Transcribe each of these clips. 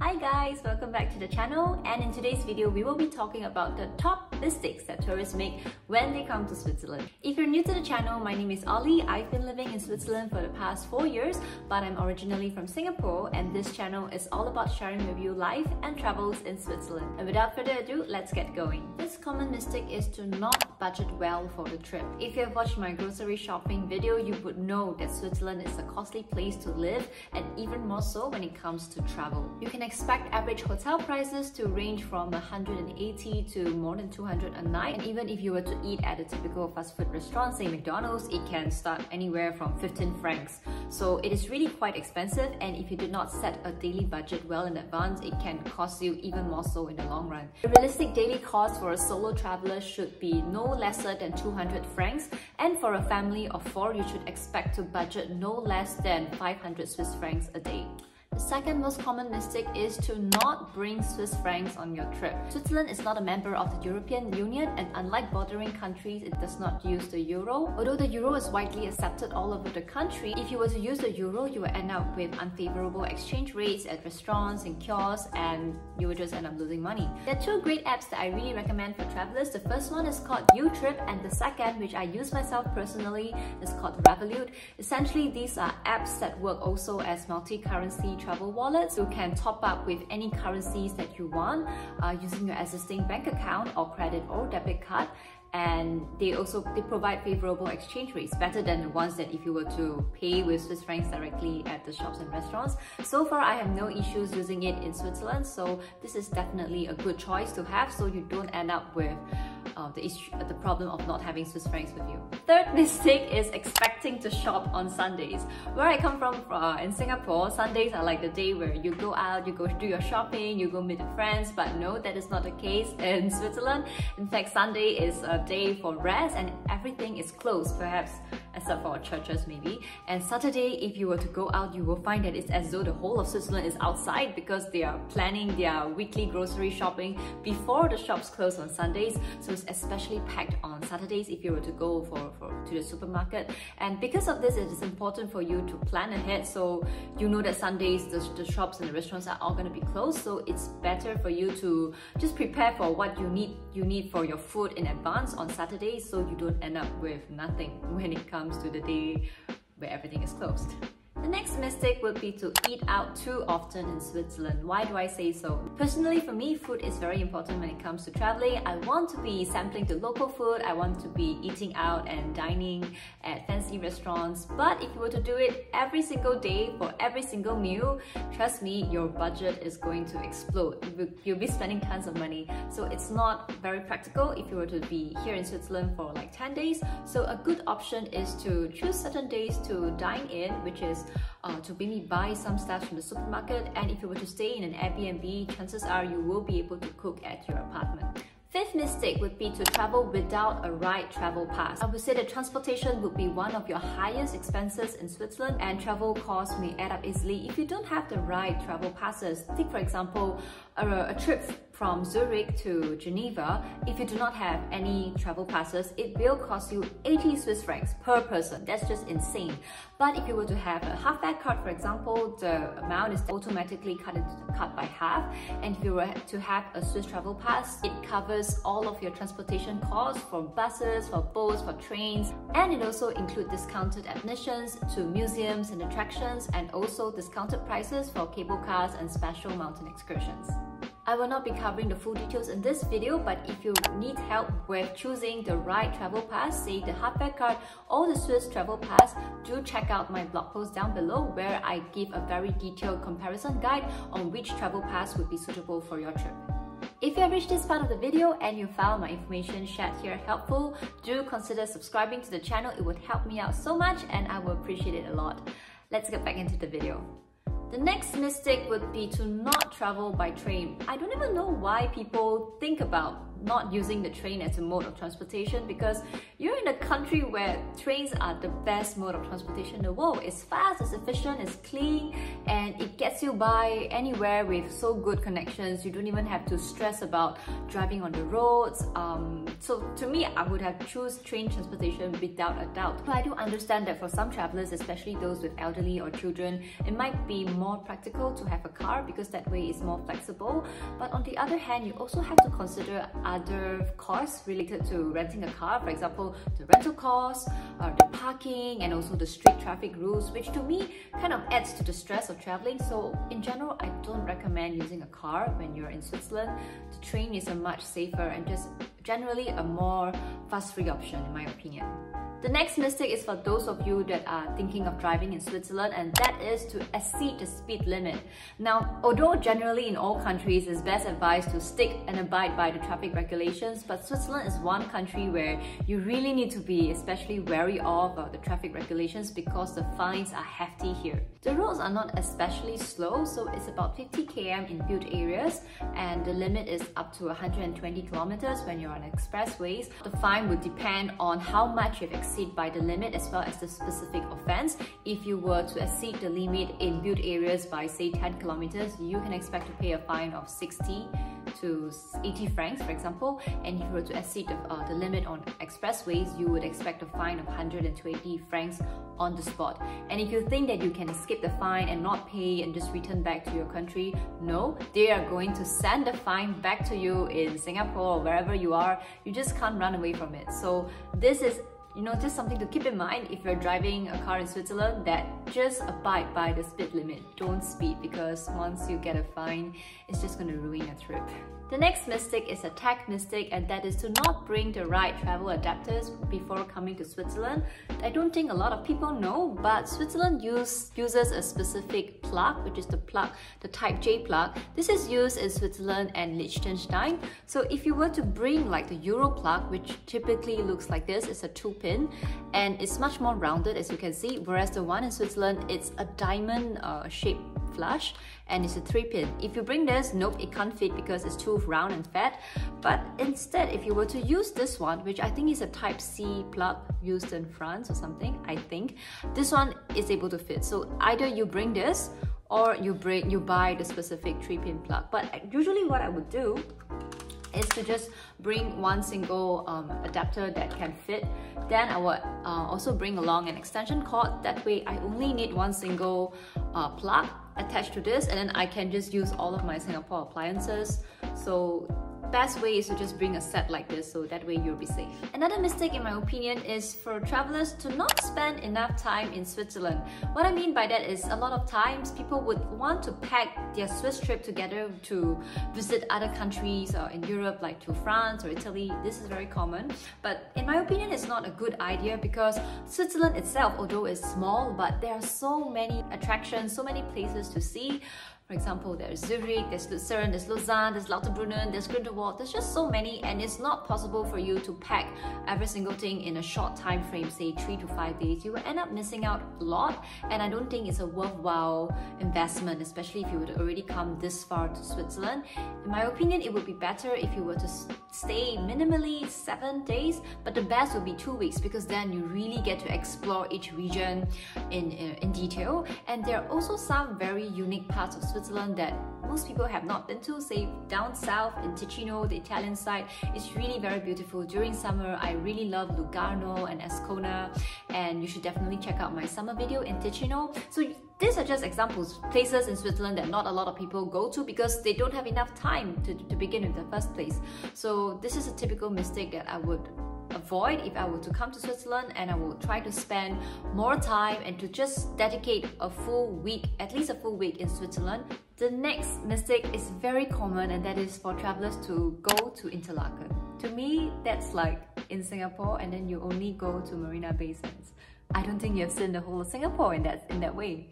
Hi guys, welcome back to the channel and in today's video we will be talking about the top mistakes that tourists make when they come to Switzerland. If you're new to the channel, my name is Ollie. I've been living in Switzerland for the past 4 years but I'm originally from Singapore and this channel is all about sharing with you life and travels in Switzerland. And without further ado, let's get going. This common mistake is to not budget well for the trip. If you have watched my grocery shopping video, you would know that Switzerland is a costly place to live and even more so when it comes to travel. You can expect average hotel prices to range from 180 to more than 200 a night. And even if you were to eat at a typical fast food restaurant, say McDonald's, it can start anywhere from 15 francs. So it is really quite expensive and if you did not set a daily budget well in advance, it can cost you even more so in the long run. The realistic daily cost for a solo traveler should be no lesser than 200 francs and for a family of four, you should expect to budget no less than 500 Swiss francs a day. The second most common mistake is to not bring Swiss francs on your trip. Switzerland is not a member of the European Union and unlike bordering countries, it does not use the euro. Although the euro is widely accepted all over the country, if you were to use the euro, you will end up with unfavorable exchange rates at restaurants and kiosks and you will just end up losing money. There are two great apps that I really recommend for travelers. The first one is called YouTrip and the second, which I use myself personally, is called Revolut. Essentially, these are apps that work also as multi-currency travel wallets. You can top up with any currencies that you want uh, using your existing bank account or credit or debit card and they also they provide favorable exchange rates better than the ones that if you were to pay with Swiss francs directly at the shops and restaurants. So far I have no issues using it in Switzerland so this is definitely a good choice to have so you don't end up with uh, the issue, the problem of not having Swiss francs with you. Third mistake is expecting to shop on Sundays. Where I come from uh, in Singapore, Sundays are like the day where you go out, you go do your shopping, you go meet your friends, but no, that is not the case in Switzerland. In fact, Sunday is a day for rest and everything is closed, perhaps except for churches maybe. And Saturday, if you were to go out, you will find that it's as though the whole of Switzerland is outside because they are planning their weekly grocery shopping before the shops close on Sundays. So it's especially packed on Saturdays if you were to go for, for to the supermarket. And because of this, it is important for you to plan ahead so you know that Sundays the, the shops and the restaurants are all going to be closed. So it's better for you to just prepare for what you need you need for your food in advance on Saturdays so you don't end up with nothing when it comes to the day where everything is closed. The next mistake would be to eat out too often in Switzerland. Why do I say so? Personally, for me, food is very important when it comes to traveling. I want to be sampling the local food. I want to be eating out and dining at fancy restaurants. But if you were to do it every single day for every single meal, trust me, your budget is going to explode. You'll be spending tons of money. So it's not very practical if you were to be here in Switzerland for like 10 days. So a good option is to choose certain days to dine in, which is uh, to maybe buy some stuff from the supermarket and if you were to stay in an Airbnb, chances are you will be able to cook at your apartment. Fifth mistake would be to travel without a right travel pass. I would say that transportation would be one of your highest expenses in Switzerland and travel costs may add up easily if you don't have the right travel passes. Take for example, a, a trip from Zurich to Geneva, if you do not have any travel passes, it will cost you 80 Swiss francs per person. That's just insane. But if you were to have a half-back card, for example, the amount is automatically cut, into, cut by half. And if you were to have a Swiss travel pass, it covers all of your transportation costs for buses, for boats, for trains. And it also includes discounted admissions to museums and attractions and also discounted prices for cable cars and special mountain excursions. I will not be covering the full details in this video, but if you need help with choosing the right travel pass, say the half-back card or the Swiss travel pass, do check out my blog post down below where I give a very detailed comparison guide on which travel pass would be suitable for your trip. If you have reached this part of the video and you found my information shared here helpful, do consider subscribing to the channel. It would help me out so much and I will appreciate it a lot. Let's get back into the video. The next mistake would be to not travel by train. I don't even know why people think about not using the train as a mode of transportation because you're in a country where trains are the best mode of transportation in the world. It's fast, it's efficient, it's clean, and it gets you by anywhere with so good connections. You don't even have to stress about driving on the roads. Um, so to me, I would have choose train transportation without a doubt. But I do understand that for some travelers, especially those with elderly or children, it might be more practical to have a car because that way it's more flexible. But on the other hand, you also have to consider other costs related to renting a car. For example, the rental costs, uh, the parking, and also the street traffic rules, which to me kind of adds to the stress of traveling. So in general, I don't recommend using a car when you're in Switzerland. The train is a much safer and just generally a more fuss-free option in my opinion. The next mistake is for those of you that are thinking of driving in Switzerland and that is to exceed the speed limit. Now, although generally in all countries it's best advised to stick and abide by the traffic regulations, but Switzerland is one country where you really need to be especially wary of uh, the traffic regulations because the fines are hefty here. The roads are not especially slow, so it's about 50 km in built areas and the limit is up to 120 kilometers when you're on expressways. The fine would depend on how much you've exceed by the limit as well as the specific offense. If you were to exceed the limit in built areas by say 10 kilometers, you can expect to pay a fine of 60 to 80 francs, for example. And if you were to exceed the, uh, the limit on expressways, you would expect a fine of 120 francs on the spot. And if you think that you can escape the fine and not pay and just return back to your country, no, they are going to send the fine back to you in Singapore or wherever you are. You just can't run away from it. So this is you know, just something to keep in mind if you're driving a car in Switzerland that just abide by the speed limit. Don't speed because once you get a fine, it's just going to ruin your trip. The next mistake is a tech mistake and that is to not bring the right travel adapters before coming to Switzerland. I don't think a lot of people know, but Switzerland use, uses a specific plug, which is the plug, the Type J plug. This is used in Switzerland and Liechtenstein. So if you were to bring like the Euro plug, which typically looks like this, it's a two pin and it's much more rounded as you can see, whereas the one in Switzerland, it's a diamond uh, shaped flush and it's a 3 pin. If you bring this, nope, it can't fit because it's too round and fat. But instead, if you were to use this one, which I think is a type C plug used in France or something, I think, this one is able to fit. So either you bring this or you bring you buy the specific 3 pin plug. But usually what I would do is to just bring one single um, adapter that can fit. Then I would uh, also bring along an extension cord. That way I only need one single uh, plug attached to this and then I can just use all of my Singapore appliances. So best way is to just bring a set like this so that way you'll be safe. Another mistake in my opinion is for travelers to not spend enough time in Switzerland. What I mean by that is a lot of times people would want to pack their Swiss trip together to visit other countries or in Europe like to France or Italy. This is very common. But in my opinion it's not a good idea because Switzerland itself, although it's small, but there are so many attractions, so many places to see. For example, there's Zurich, there's Lucerne, there's Lausanne, there's Lauterbrunnen, there's Grindelwald. There's just so many and it's not possible for you to pack every single thing in a short time frame, say three to five days. You will end up missing out a lot and I don't think it's a worthwhile investment, especially if you would already come this far to Switzerland. In my opinion, it would be better if you were to stay minimally seven days, but the best would be two weeks because then you really get to explore each region in, in, in detail. And there are also some very unique parts of Switzerland Switzerland that most people have not been to, say down south in Ticino, the Italian side, it's really very beautiful. During summer, I really love Lugano and Ascona, and you should definitely check out my summer video in Ticino. So these are just examples, places in Switzerland that not a lot of people go to because they don't have enough time to, to begin in the first place. So this is a typical mistake that I would avoid if I were to come to Switzerland and I will try to spend more time and to just dedicate a full week, at least a full week in Switzerland. The next mistake is very common and that is for travelers to go to Interlaken. To me, that's like in Singapore and then you only go to Marina Bay Sands. I don't think you've seen the whole of Singapore in that in that way.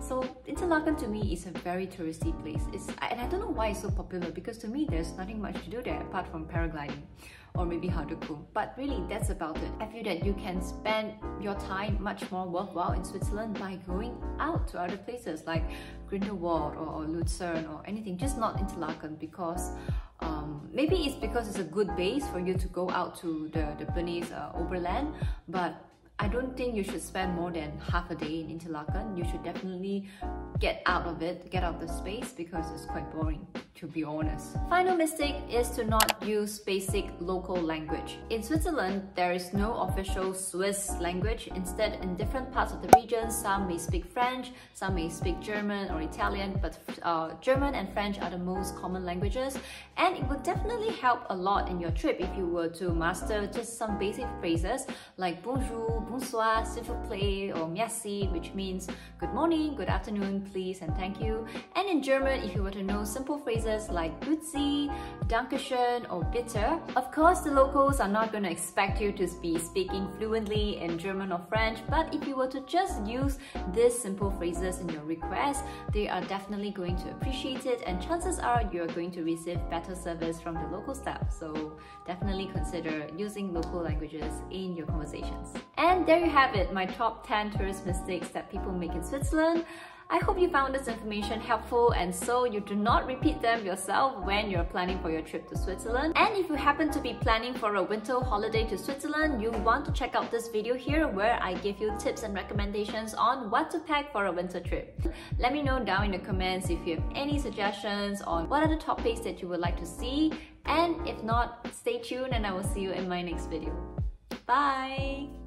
So Interlaken to me is a very touristy place. It's, and I don't know why it's so popular because to me there's nothing much to do there apart from paragliding or maybe Harder Kulm. But really, that's about it. I feel that you can spend your time much more worthwhile in Switzerland by going out to other places like Grindelwald or, or Lucerne or anything, just not Interlaken because Um, maybe it's because it's a good base for you to go out to the, the Bernese uh, Oberland, but I don't think you should spend more than half a day in Interlaken. You should definitely get out of it, get out of the space because it's quite boring to be honest. Final mistake is to not use basic local language. In Switzerland, there is no official Swiss language. Instead, in different parts of the region, some may speak French, some may speak German or Italian, but uh, German and French are the most common languages. And it would definitely help a lot in your trip if you were to master just some basic phrases like bonjour, bonsoir, s'il vous plaît, or merci, which means good morning, good afternoon, please, and thank you. And in German, if you were to know simple phrases like Grüezi, Dankeschön or Bitte. Of course, the locals are not going to expect you to be speaking fluently in German or French, but if you were to just use these simple phrases in your request, they are definitely going to appreciate it and chances are you're going to receive better service from the local staff. So definitely consider using local languages in your conversations. And there you have it, my top 10 tourist mistakes that people make in Switzerland. I hope you found this information helpful and so you do not repeat them yourself when you're planning for your trip to Switzerland. And if you happen to be planning for a winter holiday to Switzerland, you'll want to check out this video here where I give you tips and recommendations on what to pack for a winter trip. Let me know down in the comments if you have any suggestions on what are the topics that you would like to see and if not, stay tuned and I will see you in my next video. Bye!